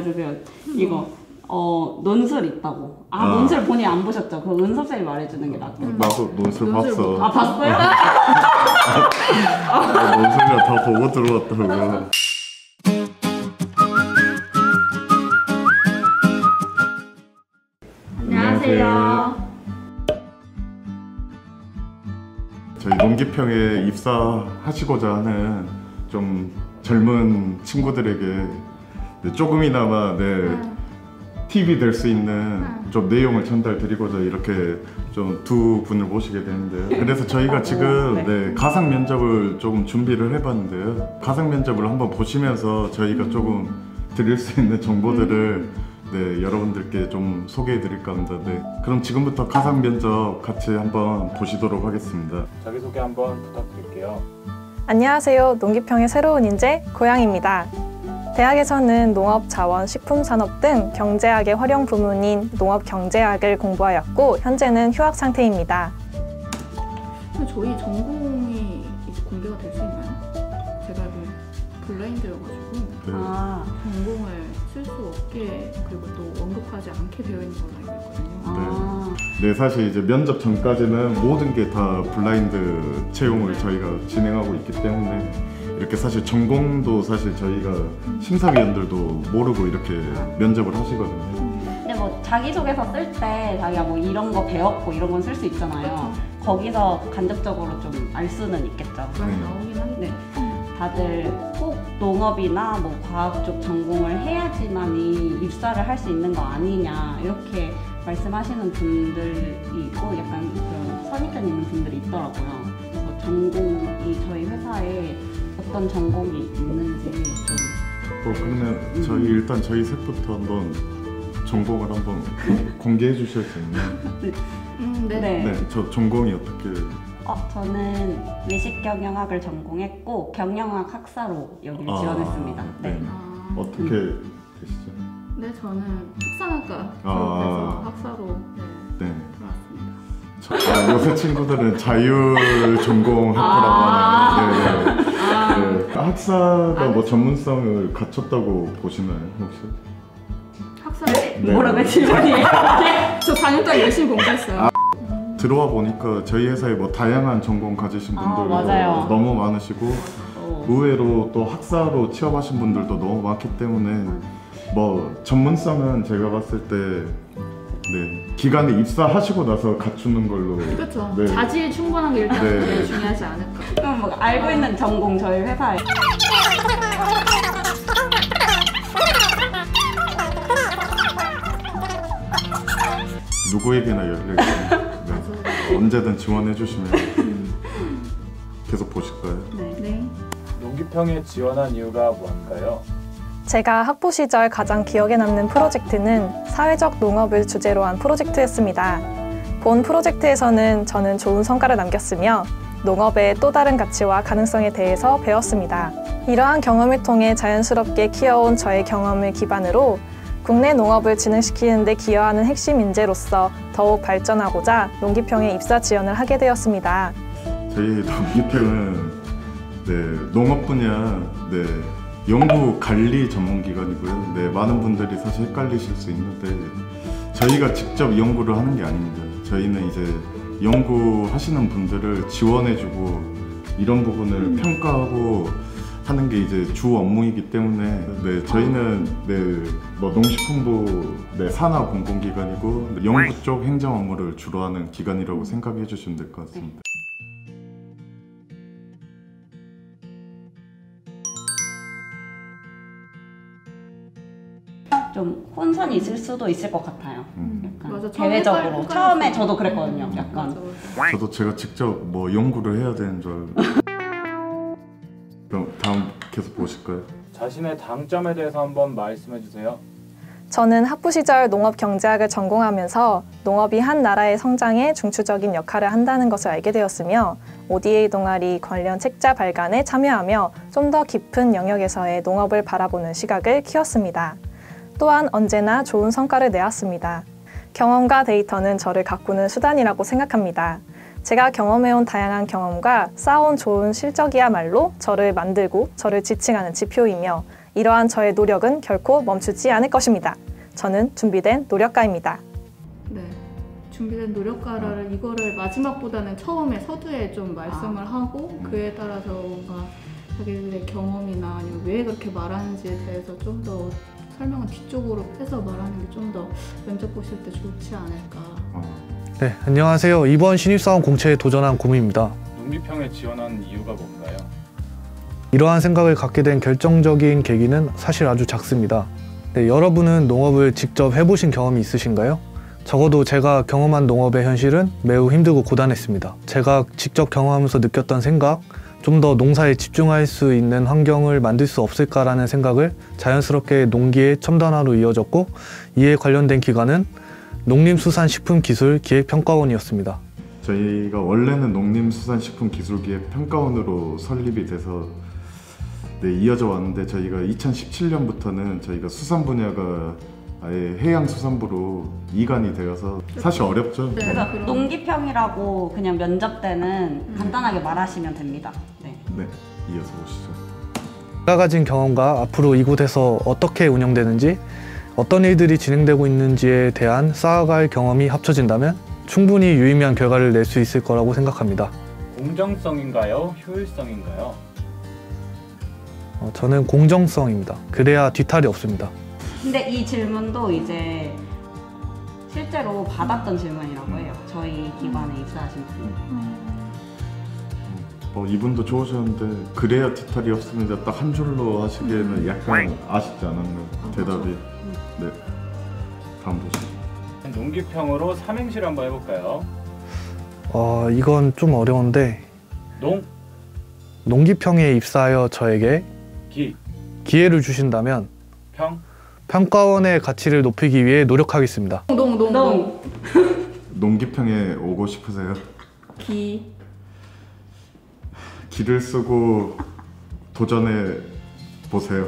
말해주세요. 이거 어 논술 있다고. 아, 아. 논술 본인 안 보셨죠? 그 은섭 쌤이 말해주는 게 낫죠. 나도 논술 논술 봤어. 아 봤어요? 아, 논술이랑 다 보고 들어왔다고. 안녕하세요. 저희 농기평에 입사하시고자 하는 좀 젊은 친구들에게 네, 조금이나마 네, 팁이 될 수 있는 좀 내용을 전달드리고자 이렇게 좀 두 분을 모시게 되는데요. 그래서 저희가 지금 네. 네, 가상 면접을 조금 준비를 해봤는데요. 가상 면접을 한번 보시면서 저희가 조금 드릴 수 있는 정보들을 네, 여러분들께 좀 소개해 드릴까 합니다. 네. 그럼 지금부터 가상 면접 같이 한번 보시도록 하겠습니다. 자기소개 한번 부탁드릴게요. 안녕하세요. 농기평의 새로운 인재 고양입니다. 대학에서는 농업, 자원, 식품 산업 등 경제학의 활용 부문인 농업 경제학을 공부하였고 현재는 휴학 상태입니다. 저희 전공이 이제 공개가 될 수 있나요? 제가 알기로 블라인드여가지고 네. 아, 전공을 쓸 수 없게 그리고 또 언급하지 않게 되어 있는 걸로 알고 있거든요. 아. 네, 사실 이제 면접 전까지는 모든 게 다 블라인드 채용을 저희가 진행하고 있기 때문에 이렇게 사실 전공도 사실 저희가 심사위원들도 모르고 이렇게 면접을 하시거든요. 근데 뭐 자기소개서 쓸 때 자기가 뭐 이런 거 배웠고 이런 건 쓸 수 있잖아요. 거기서 간접적으로 좀 알 수는 있겠죠. 많이 네. 나오긴 한데 네. 다들 꼭 농업이나 뭐 과학 쪽 전공을 해야지만이 입사를 할 수 있는 거 아니냐 이렇게 말씀하시는 분들이 있고 약간 그런 선입견 있는 분들이 있더라고요. 그래서 전공이 저희 회사에 어떤 전공이 있는지 좀 어, 그러면 저희 일단 저희 셋부터 한번 전공을 한번 공개해 주실 수 있나요? 음, 네. 네. 네, 저 전공이 어떻게 어, 저는 외식 경영학을 전공했고 경영학 학사로 여기를 아, 지원했습니다. 네. 네. 아, 어떻게 되시죠? 네, 저는 축산학과 아. 졸업해서 학사로 네, 네. 들어왔습니다. 저, 아, 요새 친구들은 자율 전공 학과라고 아. 하는데 네, 네. 아, 네. 학사가 뭐 전문성을 갖췄다고 보시나요 혹시? 학사 네. 뭐라고 질문이에요? 저 4년 동안 열심히 공부했어요. 들어와 보니까 저희 회사에 뭐 다양한 전공 가지신 아, 분들 맞아요. 너무 많으시고 어. 의외로 또 학사로 취업하신 분들도 너무 많기 때문에 뭐 전문성은 제가 봤을 때 네, 기간에 입사하시고 나서 갖추는 걸로 그렇죠. 네. 자질 충분한 게 일단 네. 제일 중요하지 않을까. 그럼 뭐 알고 있는 전공 저희 회사에 누구에게나 열려 네. 언제든 지원해 주시면 계속 보실까요? 네. 네. 농기평에 지원한 이유가 뭔가요? 제가 학부 시절 가장 기억에 남는 프로젝트는 사회적 농업을 주제로 한 프로젝트였습니다. 본 프로젝트에서는 저는 좋은 성과를 남겼으며 농업의 또 다른 가치와 가능성에 대해서 배웠습니다. 이러한 경험을 통해 자연스럽게 키워온 저의 경험을 기반으로 국내 농업을 진흥시키는 데 기여하는 핵심 인재로서 더욱 발전하고자 농기평에 입사 지원을 하게 되었습니다. 저희 농기평은 네, 농업 분야 네, 연구 관리 전문 기관이고요. 네, 많은 분들이 사실 헷갈리실 수 있는데 저희가 직접 연구를 하는 게 아닙니다. 저희는 이제 연구하시는 분들을 지원해주고 이런 부분을 평가하고 하는 게 이제 주 업무이기 때문에 네, 저희는 네, 뭐 농식품부 네, 산하 공공기관이고 연구 쪽 행정 업무를 주로 하는 기관이라고 생각해 주시면 될 것 같습니다. 좀 혼선이 있을 수도 있을 것 같아요. 음. 약간 맞아, 처음에 대외적으로. 처음에 저도 그랬거든요. 약간 맞아, 맞아. 저도 제가 직접 뭐 연구를 해야 되는 줄 알고 그럼 다음 계속 보실까요? 자신의 장점에 대해서 한번 말씀해 주세요. 저는 학부 시절 농업 경제학을 전공하면서 농업이 한 나라의 성장에 중추적인 역할을 한다는 것을 알게 되었으며 ODA 동아리 관련 책자 발간에 참여하며 좀 더 깊은 영역에서의 농업을 바라보는 시각을 키웠습니다. 또한 언제나 좋은 성과를 내왔습니다. 경험과 데이터는 저를 가꾸는 수단이라고 생각합니다. 제가 경험해온 다양한 경험과 쌓아온 좋은 실적이야말로 저를 만들고 저를 지칭하는 지표이며 이러한 저의 노력은 결코 멈추지 않을 것입니다. 저는 준비된 노력가입니다. 네. 준비된 노력가를 이거를 마지막보다는 처음에 서두에 좀 말씀을 하고 그에 따라서 뭔가 자기들의 경험이나 아니면 왜 그렇게 말하는지에 대해서 좀더 설명을 뒤쪽으로 해서 말하는 게 좀 더 면접 보실 때 좋지 않을까. 어, 네, 안녕하세요. 이번 신입사원 공채에 도전한 고무입니다. 농기평에 지원한 이유가 뭔가요? 이러한 생각을 갖게 된 결정적인 계기는 사실 아주 작습니다. 네, 여러분은 농업을 직접 해보신 경험이 있으신가요? 적어도 제가 경험한 농업의 현실은 매우 힘들고 고단했습니다. 제가 직접 경험하면서 느꼈던 생각, 좀 더 농사에 집중할 수 있는 환경을 만들 수 없을까라는 생각을 자연스럽게 농기의 첨단화로 이어졌고 이에 관련된 기관은 농림수산식품기술기획평가원이었습니다. 저희가 원래는 농림수산식품기술기획 평가원으로 설립이 돼서 네, 이어져 왔는데 저희가 2017년부터는 저희가 수산 분야가 아예 해양수산부로 이관이 되어서 사실 어렵죠. 네. 그래서 그럼- 농기평이라고 그냥 면접 때는 음. 간단하게 말하시면 됩니다. 네. 네, 이어서 보시죠. 제가 가진 경험과 앞으로 이곳에서 어떻게 운영되는지 어떤 일들이 진행되고 있는지에 대한 쌓아갈 경험이 합쳐진다면 충분히 유의미한 결과를 낼 수 있을 거라고 생각합니다. 공정성인가요? 효율성인가요? 어, 저는 공정성입니다. 그래야 뒤탈이 없습니다. 근데 이 질문도 이제 실제로 받았던 질문이라고 해요. 저희 기관에 입사하신 분. 어, 이분도 좋으셨는데 그래야 뒤탈이 없습니다. 딱 한 줄로 하시기에는 약간 아쉽지 않았나요? 대답이. 네. 다음 보시죠. 농기평으로 삼행시를 한번 해볼까요? 어, 이건 좀 어려운데 농, 농기평에 입사하여 저에게 기, 기회를 주신다면 평, 평가원의 가치를 높이기 위해 노력하겠습니다. 농 농 농 농. 농기평에 오고 싶으세요? 기 길을 쓰고 도전해 보세요.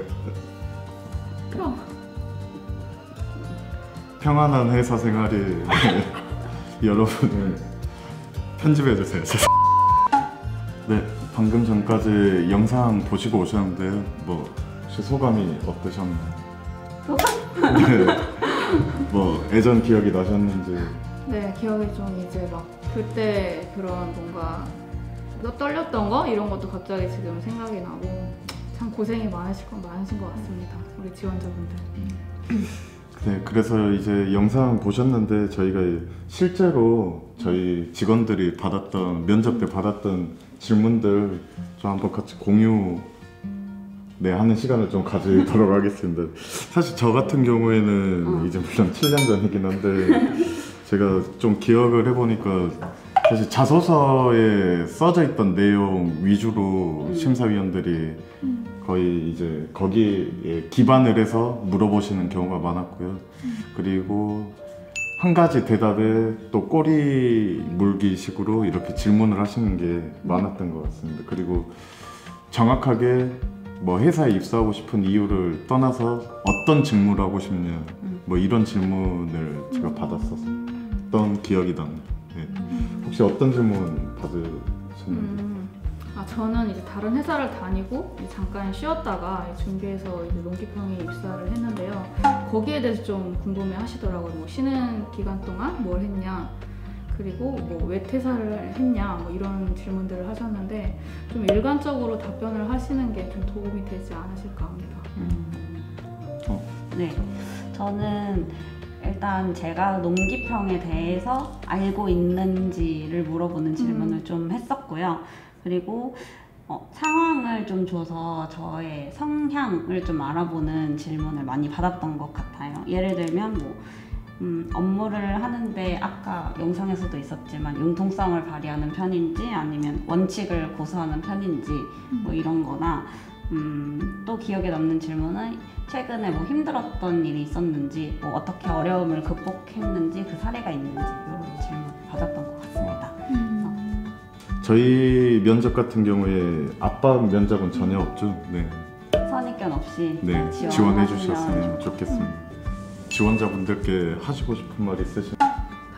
평. 평안한 회사 생활이 여러분을 편집해 주세요. 네, 방금 전까지 영상 보시고 오셨는데요. 뭐 혹시 소감이 어떠셨나요? 네, 뭐 예전 기억이 나셨는지. 네, 기억이 좀 이제 막 그때 그런 뭔가 너 떨렸던 거 이런 것도 갑자기 지금 생각이 나고 참 고생이 많으실 건 많으신 것 같습니다. 우리 지원자분들. 네, 그래서 이제 영상 보셨는데 저희가 실제로 저희 직원들이 받았던 면접 때 받았던 질문들 좀 한번 같이 공유 네 하는 시간을 좀 가지도록 하겠습니다. 사실 저 같은 경우에는 어. 이제 물론 7년 전이긴 한데 제가 좀 기억을 해보니까 사실 자소서에 써져 있던 내용 위주로 음. 심사위원들이 거의 이제 거기에 기반을 해서 물어보시는 경우가 많았고요. 그리고 한 가지 대답에 또 꼬리 물기 식으로 이렇게 질문을 하시는 게 많았던 것 같습니다. 그리고 정확하게 뭐 회사에 입사하고 싶은 이유를 떠나서 어떤 직무를 하고 싶냐 뭐 이런 질문을 제가 받았었던 기억이 납니다. 네. 혹시 어떤 질문 받으셨나요? 음, 아 저는 이제 다른 회사를 다니고 이제 잠깐 쉬었다가 준비해서 이제 농기평에 입사를 했는데요. 거기에 대해서 좀 궁금해 하시더라고요. 뭐 쉬는 기간 동안 뭘 했냐, 그리고 뭐 왜 퇴사를 했냐, 뭐 이런 질문들을 하셨는데 좀 일관적으로 답변을 하시는 게 좀 도움이 되지 않으실까 합니다. 어. 네, 저는 일단 제가 농기평에 대해서 알고 있는지를 물어보는 질문을 좀 했었고요. 그리고 어, 상황을 좀 줘서 저의 성향을 좀 알아보는 질문을 많이 받았던 것 같아요. 예를 들면 뭐 음, 업무를 하는데 아까 영상에서도 있었지만 융통성을 발휘하는 편인지 아니면 원칙을 고수하는 편인지 뭐 이런 거나 음, 또 기억에 남는 질문은 최근에 뭐 힘들었던 일이 있었는지 뭐 어떻게 어려움을 극복했는지 그 사례가 있는지 이런 질문 받았던 것 같습니다. 저희 면접 같은 경우에 압박 면접은 전혀 없죠. 네, 선입견 없이 네 지원해 주셨으면 좋겠습니다. 지원자분들께 하시고 싶은 말 있으신?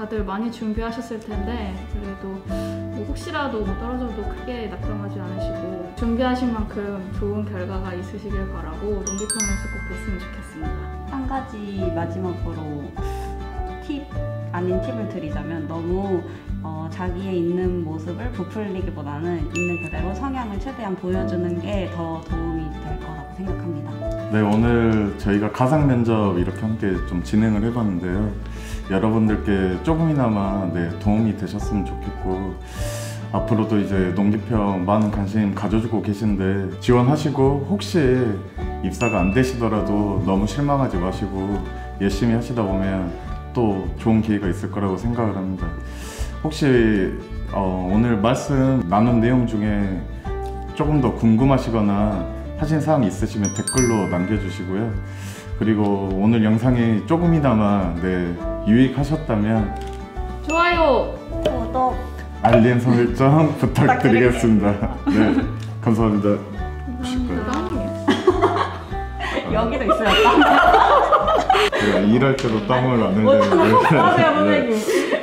다들 많이 준비하셨을 텐데 그래도 뭐 혹시라도 뭐 떨어져도 크게 낙담하지 않으시고 준비하신 만큼 좋은 결과가 있으시길 바라고 농기평에서 꼭 뵀으면 좋겠습니다. 한 가지 마지막으로 팁 아닌 팁을 드리자면 너무 어, 자기의 있는 모습을 부풀리기보다는 있는 그대로 성향을 최대한 보여주는 게 더 도움이 될 거라고 생각합니다. 네, 오늘 저희가 가상 면접 이렇게 함께 좀 진행을 해봤는데요. 여러분들께 조금이나마 네, 도움이 되셨으면 좋겠고, 앞으로도 이제 농기평 많은 관심 가져주고 계신데, 지원하시고, 혹시 입사가 안 되시더라도 너무 실망하지 마시고, 열심히 하시다 보면 또 좋은 기회가 있을 거라고 생각을 합니다. 혹시 어, 오늘 말씀 나눈 내용 중에 조금 더 궁금하시거나 하신 사항 있으시면 댓글로 남겨주시고요. 그리고 오늘 영상이 조금이나마 네, 유익하셨다면 좋아요! 구독 알림 설정 부탁드리겠습니다. 네, 감사합니다. 감사합니다. 여기도 있어요. 땀. 제가 일할 때도 땀을 안못 흘리는데 하세요, 네. 선생님.